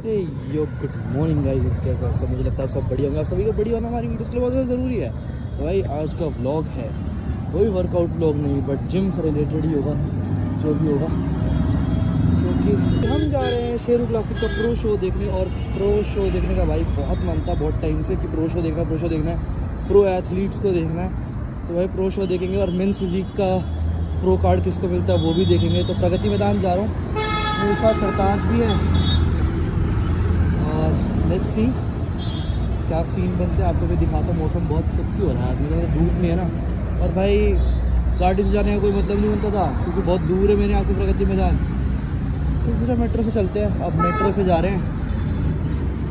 यो good morning guys कैसे आप सब मुझे लगता है सब बढ़िया होंगे। आप सभी का बढ़िया होना हमारी वीडियोस के लिए बहुत ज़्यादा ज़रूरी है। तो भाई, आज का व्लॉग है। कोई वर्कआउट व्लॉग नहीं बट जिम से रिलेटेड ही होगा, जो भी होगा। क्योंकि हम जा रहे हैं शेरू क्लासिक का प्रो शो देखने, और प्रो शो देखने का भाई बहुत मन था बहुत टाइम से कि प्रो शो देखना प्रो शो देखना है। प्रो एथलीट्स को देखना है। तो भाई प्रो शो देखेंगे, और मेंस फिजिक का प्रो कार्ड किसको मिलता है वो भी देखेंगे। तो प्रगति मैदान जा रहा हूँ। मेरे साथ सरताज भी है। लेट्स सी क्या सीन बनते हैं। आपको भी दिखाता हूँ। मौसम बहुत सेक्सी हो रहा है। मेरे धूप नहीं है ना। और भाई, गाड़ी से जाने का कोई मतलब नहीं बनता था, क्योंकि बहुत दूर है मेरे यहाँ से प्रगति मैदान। तो सोचा मेट्रो से चलते हैं। अब मेट्रो से जा रहे हैं।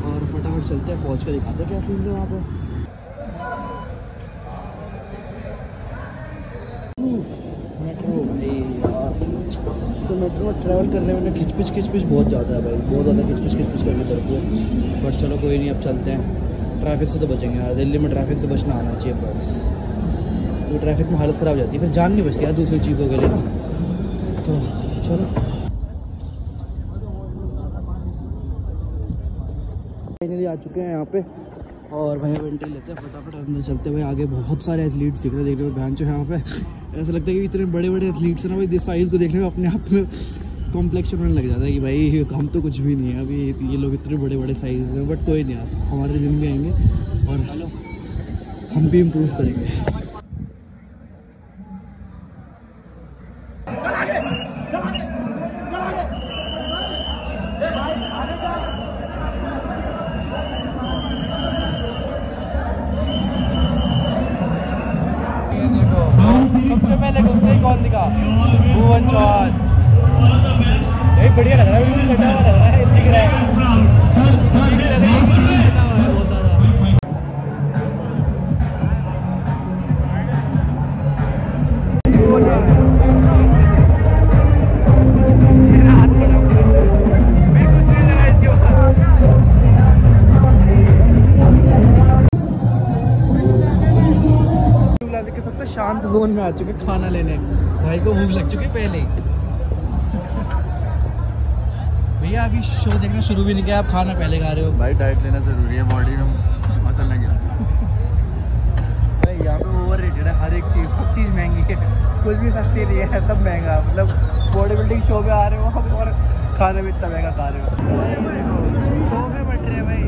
और फटाफट चलते हैं। पहुँच कर दिखाते हैं क्या सीन है वहाँ पर मेट्रो भाई। तो मेट्रो में ट्रैवल करने में खिचपिच खिचपिच बहुत ज़्यादा है भाई। बहुत ज़्यादा खिचपिच खिचपिच करनी पड़ती है। बट चलो कोई नहीं, अब चलते हैं। ट्रैफ़िक से तो बचेंगे यार। दिल्ली में ट्रैफ़िक से बचना आना चाहिए बस। तो ट्रैफ़िक में हालत ख़राब हो जाती है। फिर जान नहीं बचती यार दूसरी चीज़ों के लिए। तो चलो। फाइनली आ चुके हैं यहाँ पे। और भाई अब एंट्री लेते हैं, फटाफट अंदर चलते हुए आगे बहुत सारे एथलीट्स दिख रहे हैं रहे हो, बहन जो है यहाँ पे। ऐसा लगता है कि इतने बड़े बड़े एथलीट्स हैं ना, भाई साइज़ को देखने में अपने आप में कॉम्प्लेक्स बनने लग जाता है कि भाई हम तो कुछ भी नहीं है। अभी ये लोग इतने बड़े बड़े साइज़ हैं बट कोई नहीं, आप हमारे दिन भी आएँगे और हम भी इम्प्रूव करेंगे। चुके खाना लेने भाई को भूख लग चुकी पहले भैया अभी शो देखना शुरू भी नहीं किया आप खाना पहले खा रहे हो भाई डाइट लेना ज़रूरी है बॉडी में मसल ना गिरे भाई यहाँ पे ओवर रेटेड है हर एक चीज़ सब चीज़ महँगी है कुछ भी सस्ती नहीं है सब महँगा मतलब बॉडी बिल्डिंग शो में आ रहे हो हम और खाना भी इतना महँगा खा रहे हो शो में बट रहे भाई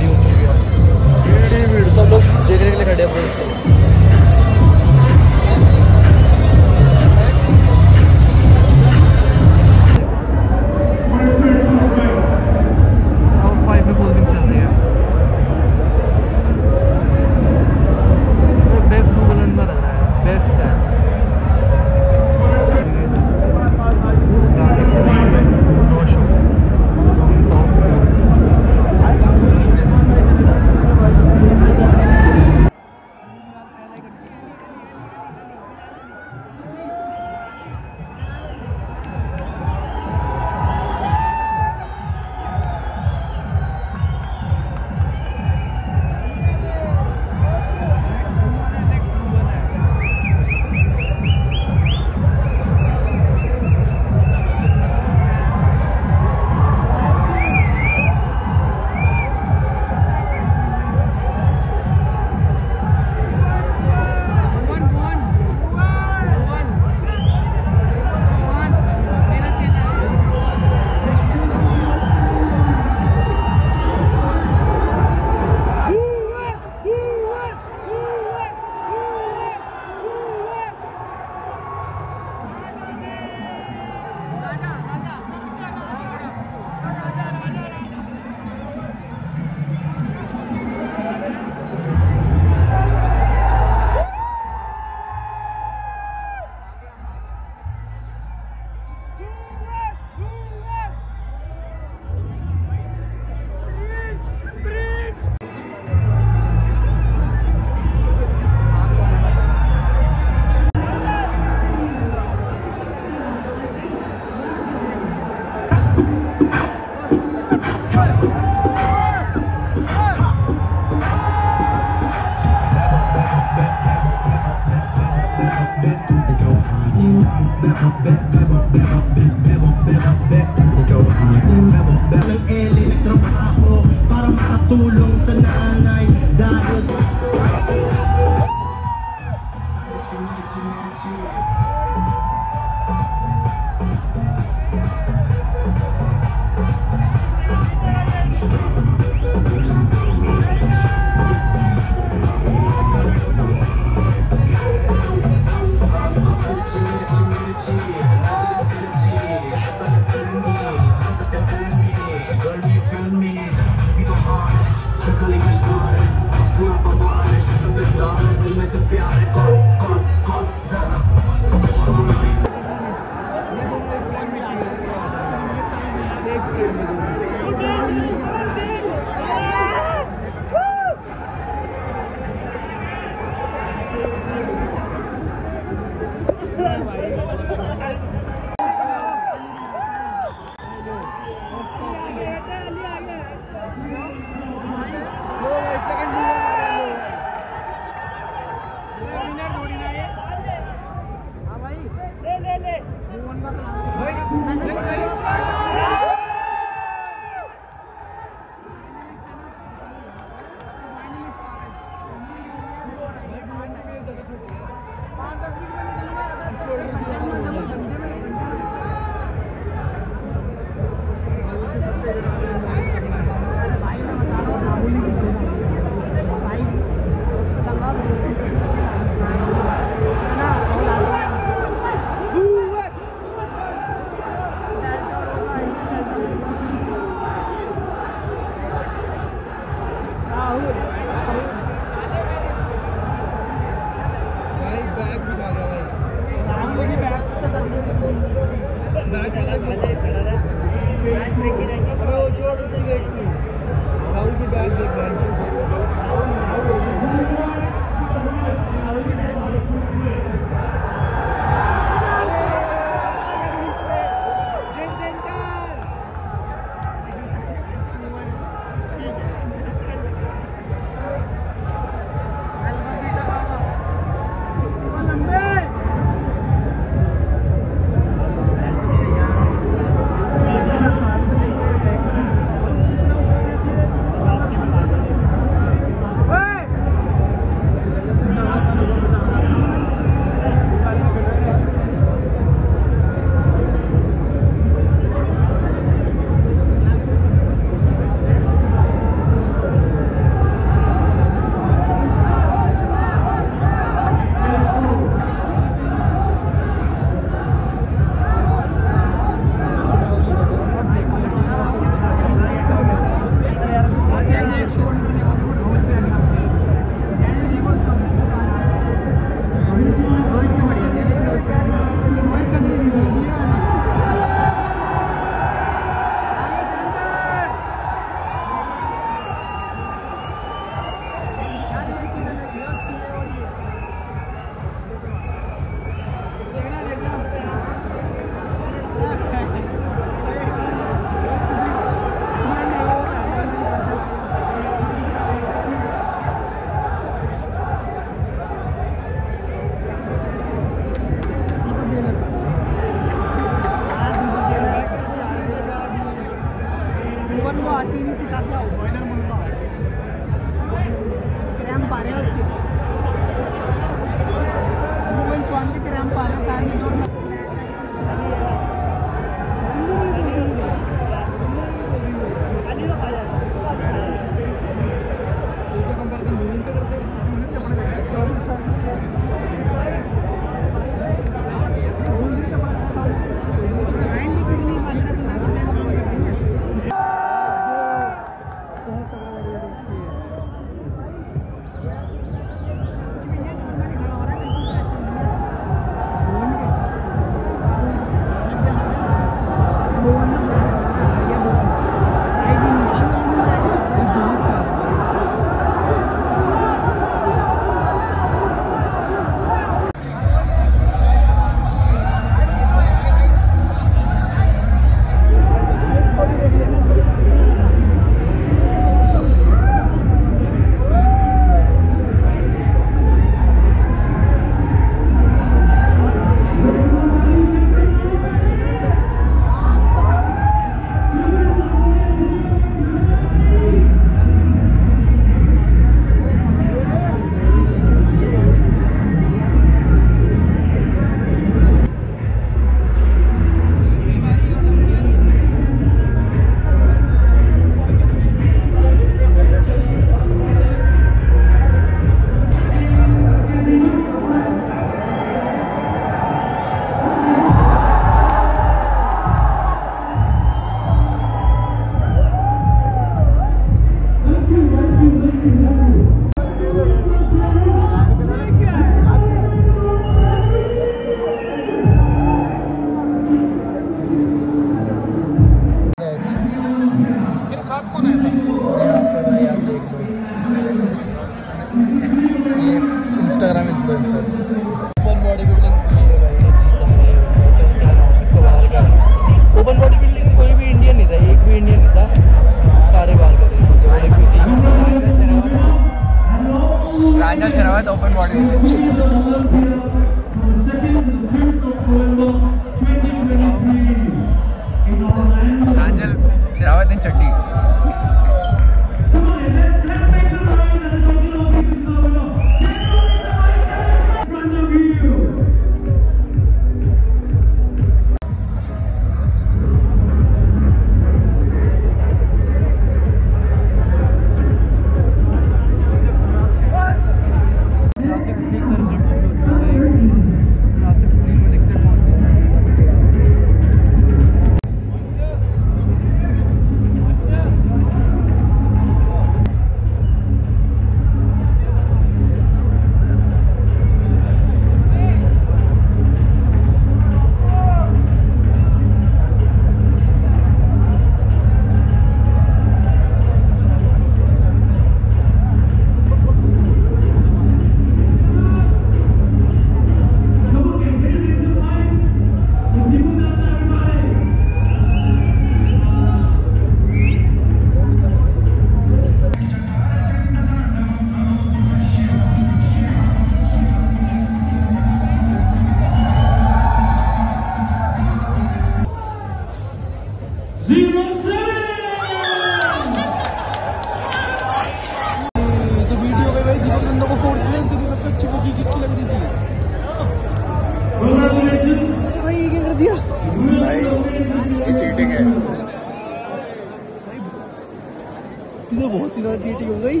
तो बहुत ही ज़्यादा चीटिंग हो गई।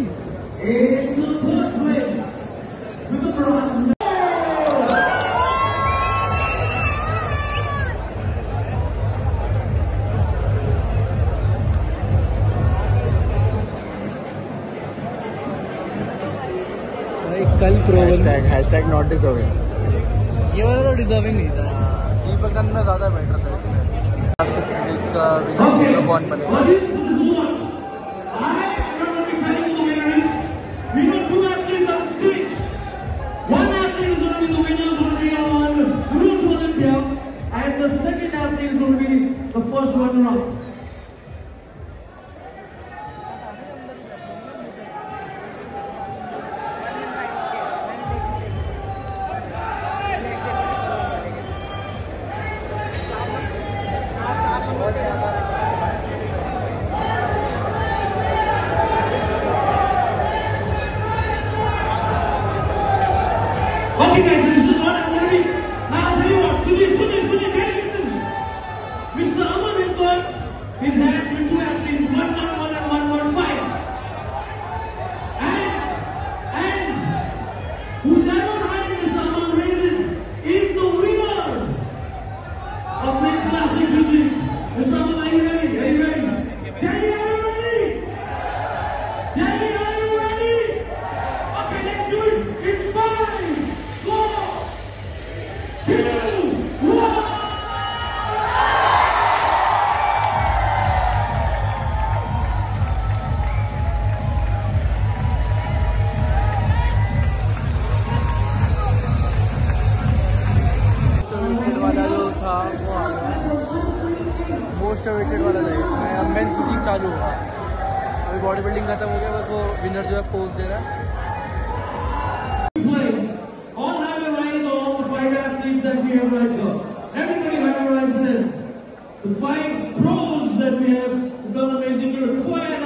कल हैशटैग हैशटैग नॉट डिजर्विंग ये वाला तो डिजर्विंग नहीं था। दीपक में ज़्यादा बेटर था इससे। का कौन बनेगा? captain is going to be the first one to What guys building खत्म हो गया बस वो विनर जो है पोज दे रहा Everybody have a rise The five pros that we have done amazing. Work.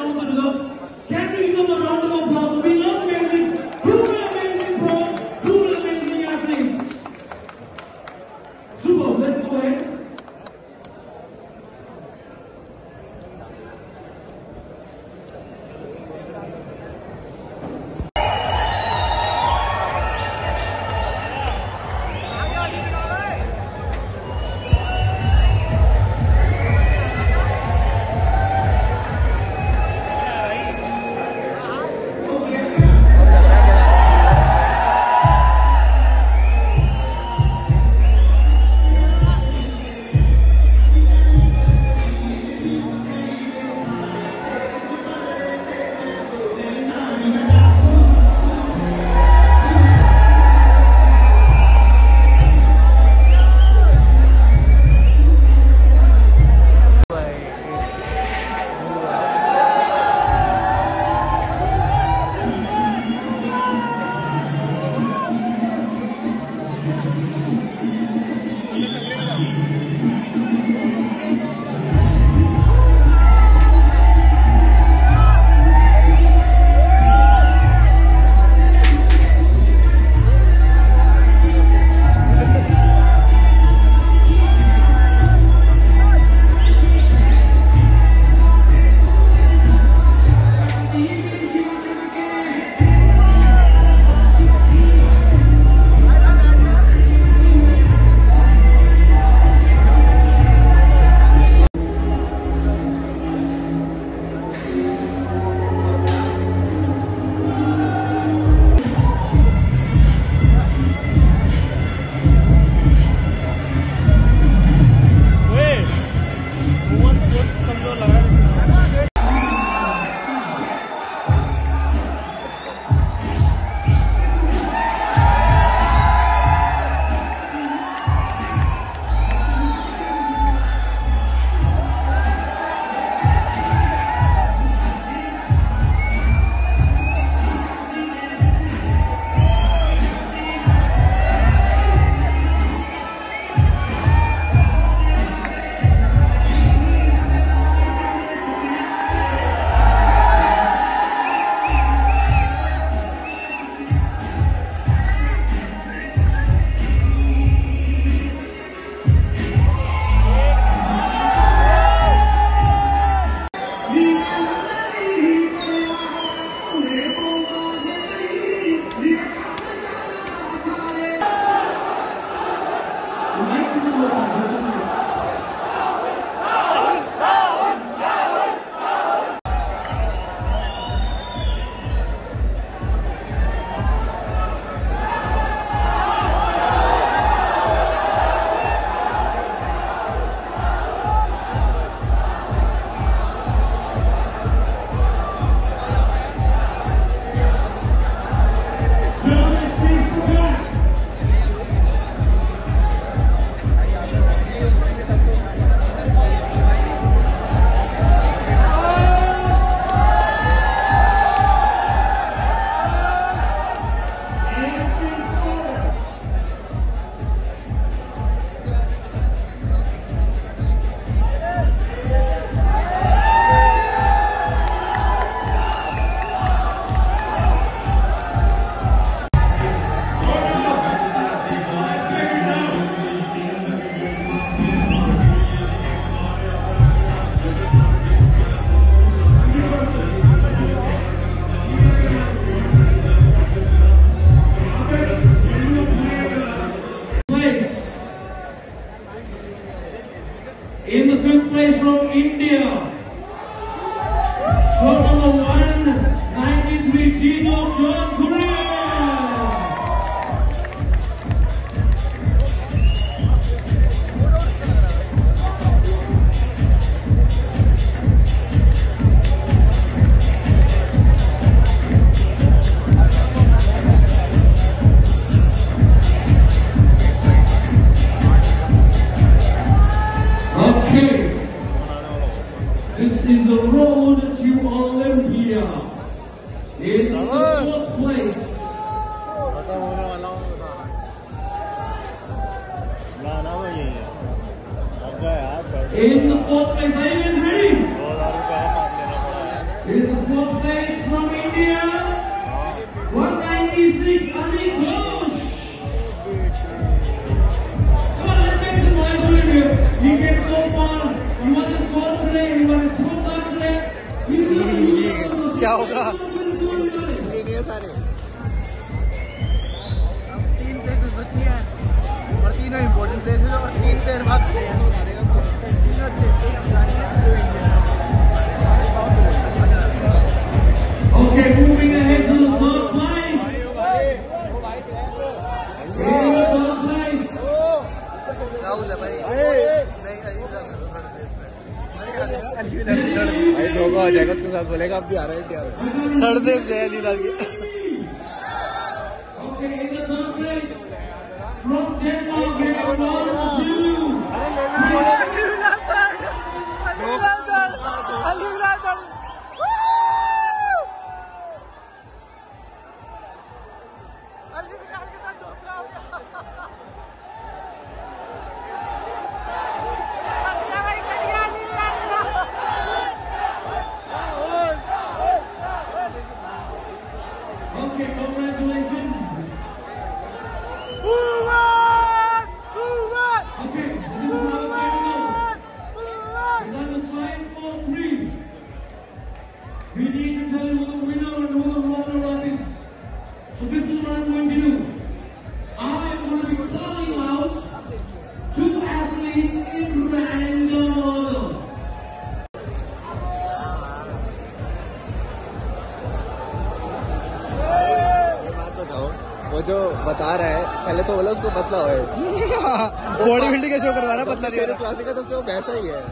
vergiss nicht an den Kirsch. Come on, let's make some noise for him. He came so far. He won his gold today. He won his quota today. He really, really, क्या होगा ये सारे अब तीन places बची हैं और तीनों इम्पोर्टेंट प्लेसेस और तीन देर बाद तीनों अच्छे okay moving ahead to the Rahul है भाई। भाई धोखा हो जाएगा उसके साथ बोलेगा आप भी आ रहे हैं क्या? थर्ड देव जय अलीलाल के। मेरे क्लासिकल तो, तो वैसा ही है।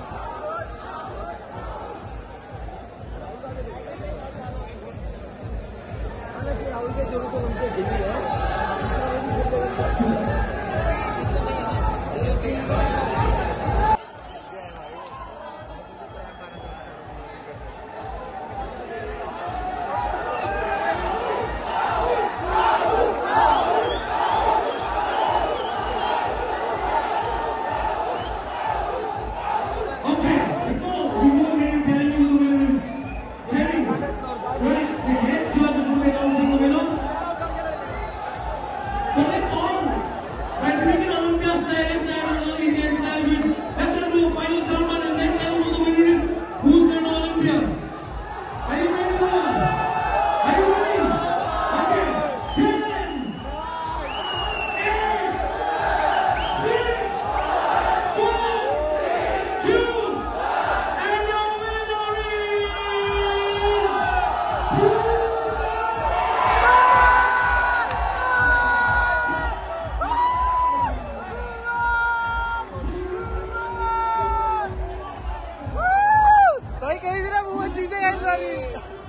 भाई कहीं जरा मुंह जीते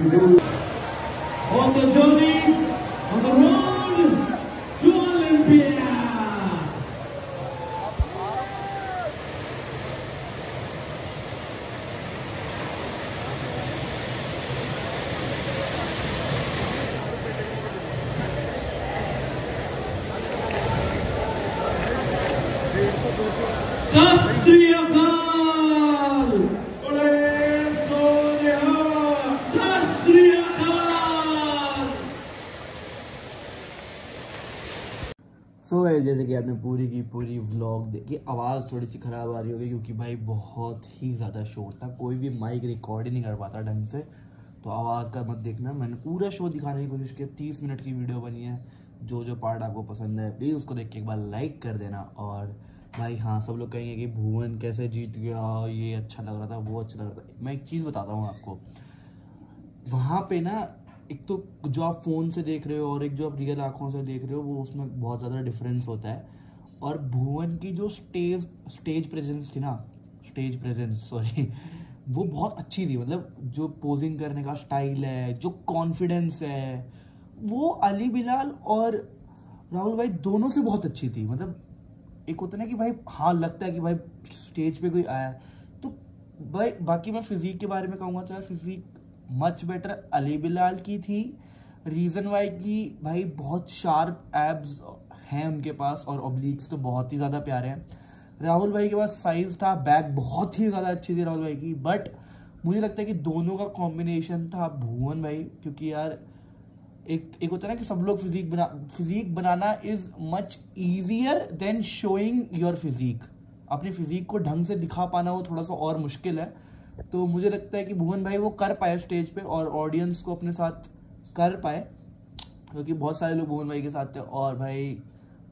Primeiro व्लॉग देखी आवाज़ थोड़ी सी ख़राब आ रही होगी क्योंकि भाई बहुत ही ज़्यादा शोर था। कोई भी माइक रिकॉर्ड ही नहीं कर पाता ढंग से। तो आवाज़ का मत देखना। मैंने पूरा शो दिखाने की कोशिश की। तीस मिनट की वीडियो बनी है। जो जो पार्ट आपको पसंद है प्लीज़ उसको देख के एक बार लाइक कर देना। और भाई हाँ सब लोग कहेंगे कि भुवन कैसे जीत गया, ये अच्छा लग रहा था, वो अच्छा लग रहा था। मैं एक चीज़ बताता हूँ आपको। वहाँ पे ना, एक तो जो आप फ़ोन से देख रहे हो और एक जो आप रियल आँखों से देख रहे हो, वो उसमें बहुत ज़्यादा डिफरेंस होता है। और भुवन की जो स्टेज स्टेज प्रेजेंस थी ना स्टेज प्रेजेंस सॉरी वो बहुत अच्छी थी। मतलब जो पोजिंग करने का स्टाइल है, जो कॉन्फिडेंस है, वो अली बिलाल और राहुल भाई दोनों से बहुत अच्छी थी। मतलब एक होता ना कि भाई हाँ लगता है कि भाई स्टेज पे कोई आया तो भाई, बाकी मैं फिजिक के बारे में कहूँगा यार physique much better Ali Bilal की थी। रीज़न वाई की भाई बहुत शार्प एब्स हैं उनके पास और ऑब्लिक्स तो बहुत ही ज़्यादा प्यारे हैं। राहुल भाई के पास साइज़ था बैक बहुत ही ज़्यादा अच्छी थी राहुल भाई की बट मुझे लगता है कि दोनों का कॉम्बिनेशन था भुवन भाई, क्योंकि यार एक एक होता है ना कि सब लोग फिजिक बना physique banana is much easier than showing your physique अपनी फिजिक को ढंग से दिखा पाना वो थोड़ा सा और मुश्किल है। तो मुझे लगता है कि भुवन भाई वो कर पाए स्टेज पे और ऑडियंस को अपने साथ कर पाए, क्योंकि बहुत सारे लोग भुवन भाई के साथ थे और भाई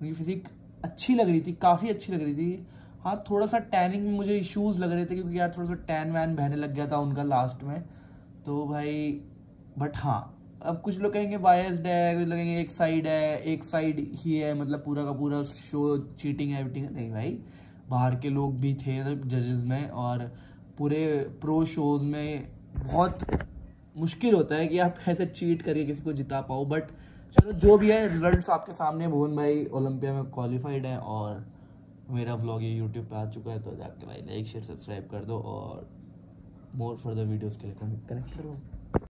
उनकी फिजिक अच्छी लग रही थी, काफ़ी अच्छी लग रही थी। हाँ थोड़ा सा टैनिंग में मुझे इश्यूज़ लग रहे थे क्योंकि यार थोड़ा सा टैन वैन बहने लग गया था उनका लास्ट में। तो भाई बट हाँ अब कुछ लोग कहेंगे बायस्ड है कुछ लोग कहेंगे, एक साइड है, एक साइड ही है मतलब पूरा का पूरा शो चीटिंग है। वीटिंग नहीं भाई, बाहर के लोग भी थे जजेस में, और पूरे प्रो शोज़ में बहुत मुश्किल होता है कि आप ऐसे चीट करके किसी को जिता पाओ। बट चलो, जो भी है रिजल्ट्स आपके सामने भुवन भाई ओलंपिया में क्वालिफाइड है और मेरा व्लॉग ये यूट्यूब पे आ चुका है तो जाके भाई लाइक शेयर सब्सक्राइब कर दो और मोर फर्दर वीडियोस के लिए कनेक्ट करो।